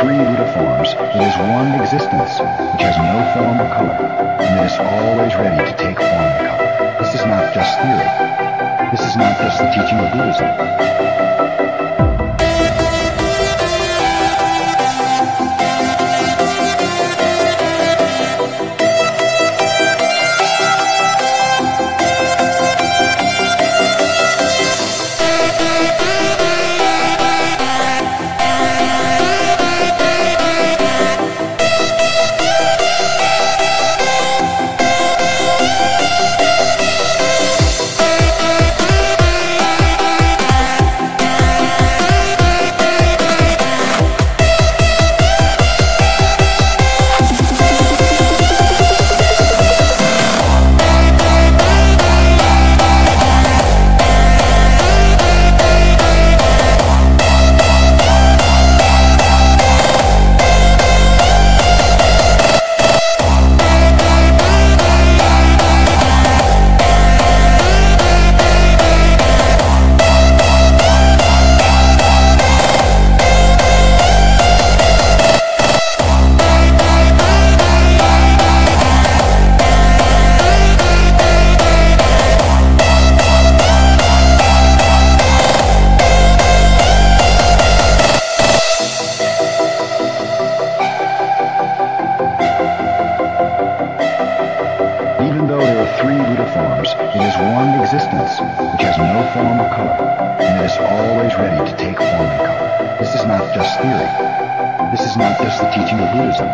Buddha forms, it is one existence, which has no form or color, and it is always ready to take form and color. This is not just theory. This is not just the teaching of Buddhism. Existence, which has no form or color, and it is always ready to take form and color. This is not just theory. This is not just the teaching of Buddhism.